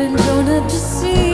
Don't up to see.